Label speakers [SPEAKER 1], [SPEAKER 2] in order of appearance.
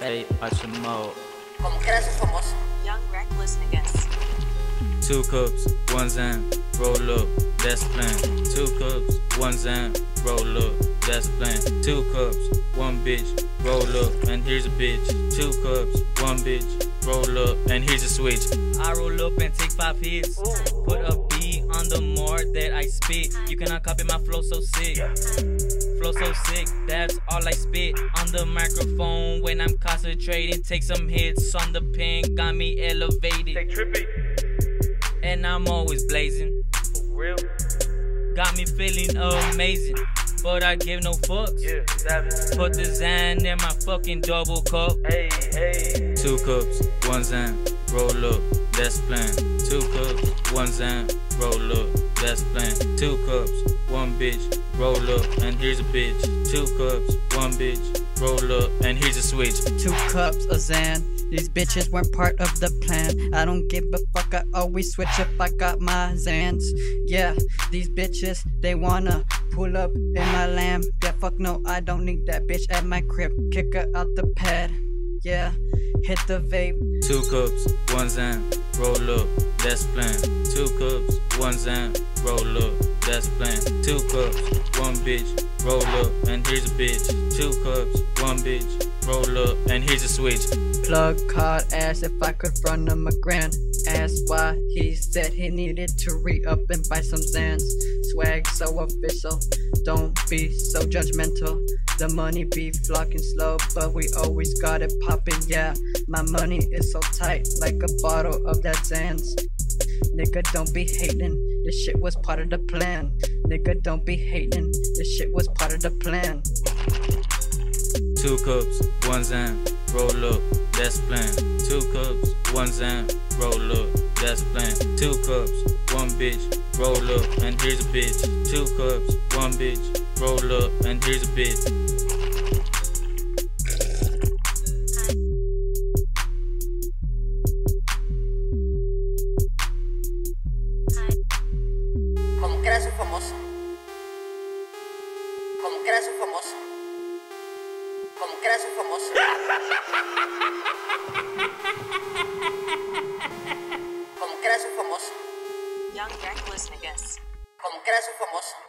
[SPEAKER 1] Hey, watch the mode.
[SPEAKER 2] Como que era famoso.
[SPEAKER 3] Young Reckless niggas.
[SPEAKER 1] Two cups, one xan, roll up, that's plan. Two cups, one xan, roll up, that's plan. Two cups, one bitch, roll up, and here's a bitch. Two cups, one bitch, roll up, and here's a switch. I roll up and take five hits. Put a beat on the more that I spit. You cannot copy my flow so sick. So sick, that's all I spit on the microphone when I'm concentrating. Take some hits on the pen, got me elevated.
[SPEAKER 4] Take trippy.
[SPEAKER 1] And I'm always blazing.
[SPEAKER 4] For real.
[SPEAKER 1] Got me feeling amazing. But I give no fucks.
[SPEAKER 4] Yeah, savage.
[SPEAKER 1] Put the Xan in my fucking double cup.
[SPEAKER 4] Hey, hey.
[SPEAKER 1] Two cups, one Xan, roll up, that's plan. Two cups, one Xan, roll up, that's plan. Two cups, one bitch, roll up, and here's a bitch. Two cups, one bitch, roll up, and here's a switch.
[SPEAKER 5] Two cups of Xan. These bitches weren't part of the plan. I don't give a fuck, I always switch if I got my Xans. Yeah, these bitches, they wanna pull up in my lamb. Yeah, fuck no, I don't need that bitch at my crib. Kick her out the pad. Yeah, hit the vape.
[SPEAKER 1] Two cups, one Xan, roll up, that's plan. Two cups, one Xan, roll up, that's plan. Two cups, one bitch, roll up, and here's a bitch. Two cups, one bitch, roll up, and here's a switch.
[SPEAKER 5] Plug card asked if I could run him a grand. Asked why he said he needed to re up and buy some Xans. Swag so official, don't be so judgmental. The money be flocking slow, but we always got it popping. Yeah, my money is so tight, like a bottle of that Xans. Nigga, don't be hating. This shit was part of the plan. Nigga, don't be hating. This shit was part of the plan.
[SPEAKER 1] Two cups, one Xan, roll up, that's plan. Two cups, one Xan, roll up, that's plan. Two cups, one bitch, roll up, and here's a bitch. Two cups, one bitch, roll up, and here's a bitch.
[SPEAKER 2] Como que era su famoso. Como que era su famoso. Como que era su famoso. Como que era su famoso.
[SPEAKER 3] Young Reckless niggas.
[SPEAKER 2] Como que era su famoso.